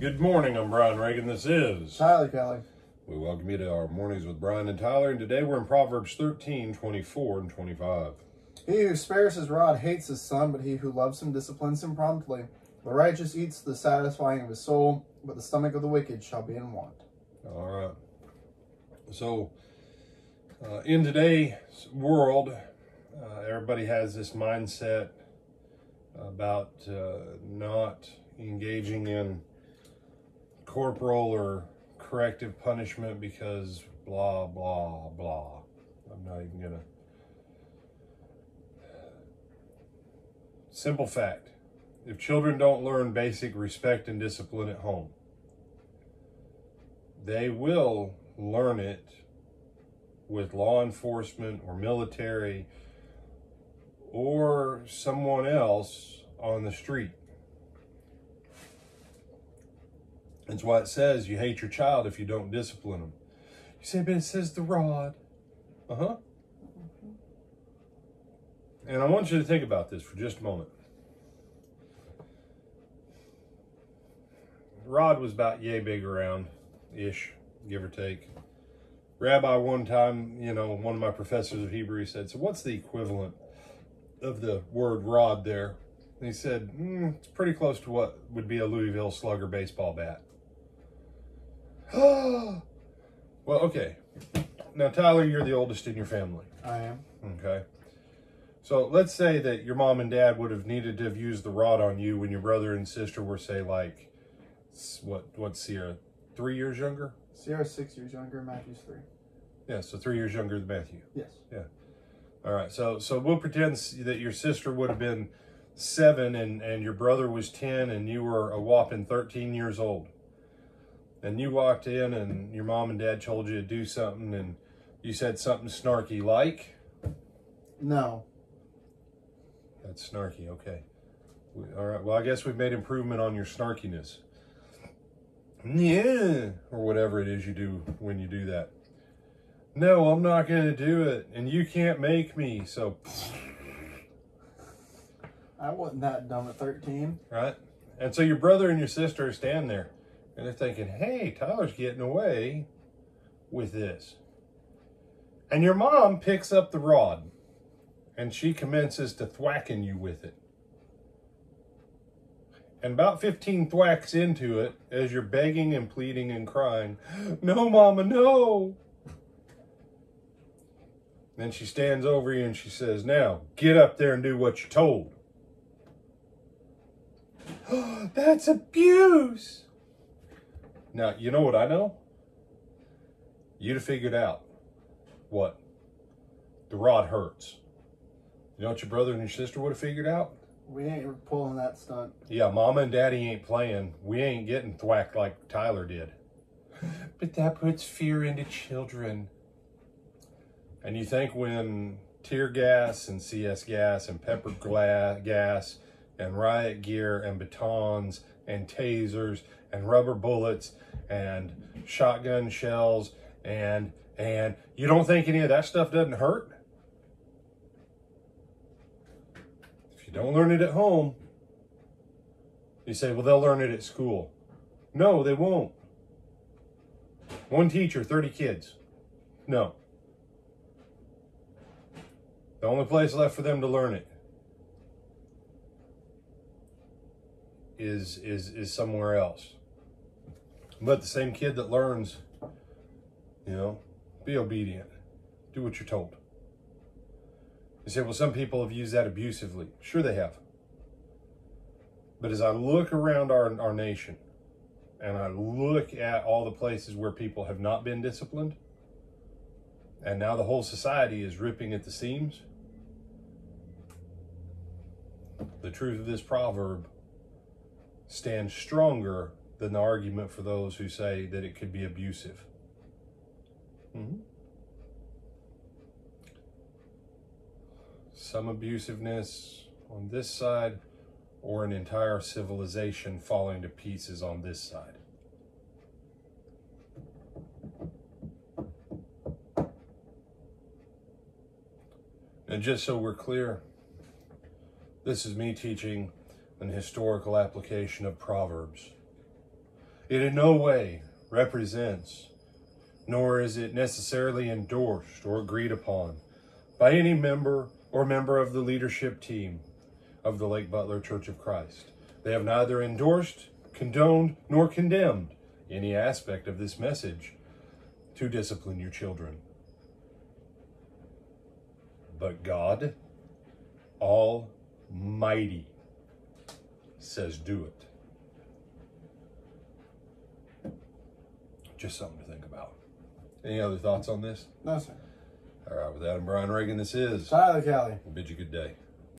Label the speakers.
Speaker 1: Good morning, I'm Brian Reagan. This is.
Speaker 2: Tyler Kelly.
Speaker 1: We welcome you to our mornings with Brian and Tyler, and today we're in Proverbs 13, 24, and 25.
Speaker 2: He who spares his rod hates his son, but he who loves him disciplines him promptly. The righteous eats the satisfying of his soul, but the stomach of the wicked shall be in want.
Speaker 1: All right. So, uh, in today's world, uh, everybody has this mindset about uh, not engaging in corporal or corrective punishment because blah, blah, blah. I'm not even going to. Simple fact if children don't learn basic respect and discipline at home, they will learn it with law enforcement or military or someone else on the street. That's why it says you hate your child if you don't discipline them. You say, but it says the rod. Uh huh. And I want you to think about this for just a moment. Rod was about yay big around ish, give or take. Rabbi, one time, you know, one of my professors of Hebrew said, So, what's the equivalent of the word rod there? And he said, mm, It's pretty close to what would be a Louisville slugger baseball bat. well, okay. Now, Tyler, you're the oldest in your family.
Speaker 2: I am.
Speaker 1: Okay. So let's say that your mom and dad would have needed to have used the rod on you when your brother and sister were, say, like, what? What's Sierra? Three years younger?
Speaker 2: Sierra's six years younger, Matthew's three.
Speaker 1: Yeah, so three years younger than Matthew.
Speaker 2: Yes. Yeah.
Speaker 1: All right. So so we'll pretend that your sister would have been seven and and your brother was ten and you were a whopping thirteen years old. And you walked in and your mom and dad told you to do something and you said something snarky like
Speaker 2: No.
Speaker 1: That's snarky. Okay. We- All right. Well, I guess we've made improvement on your snarkiness. Yeah, or whatever it is you do when you do that. No, I'm not going to do it, and you can't make me. So,
Speaker 2: I wasn't that dumb at 13.
Speaker 1: right? And so your brother and your sister are standing there, and they're thinking, "Hey, Tyler's getting away with this." And your mom picks up the rod, and she commences to thwacking you with it. And about 15 thwacks into it, as you're begging and pleading and crying, No, Mama, no. Then she stands over you and she says, Now, get up there and do what you're told. That's abuse. Now, you know what I know? You'd have figured out what? The rod hurts. You know what your brother and your sister would have figured out?
Speaker 2: We ain't pulling that stunt.
Speaker 1: Yeah, mama and daddy ain't playing. We ain't getting thwacked like Tyler did. But that puts fear into children. And you think when tear gas and CS gas and pepper gas and riot gear and batons and tasers and rubber bullets and shotgun shells and and you don't think any of that stuff doesn't hurt? If you don't learn it at home, you say, well, they'll learn it at school. No, they won't. One teacher, 30 kids. No. The only place left for them to learn it is is is somewhere else. But the same kid that learns, you know, be obedient. Do what you're told. You say, well, some people have used that abusively. Sure they have. But as I look around our, our nation and I look at all the places where people have not been disciplined, and now the whole society is ripping at the seams, the truth of this proverb stands stronger than the argument for those who say that it could be abusive. Mhm. Some abusiveness on this side, or an entire civilization falling to pieces on this side. And just so we're clear, this is me teaching an historical application of Proverbs. It in no way represents, nor is it necessarily endorsed or agreed upon by any member or member of the leadership team of the Lake Butler Church of Christ. They have neither endorsed, condoned, nor condemned any aspect of this message to discipline your children. But God Almighty says, do it. Just something to think about. Any other thoughts on this?
Speaker 2: No, sir.
Speaker 1: All right, with Adam Brian Reagan, this is.
Speaker 2: Tyler Kelly.
Speaker 1: We'll bid you good day.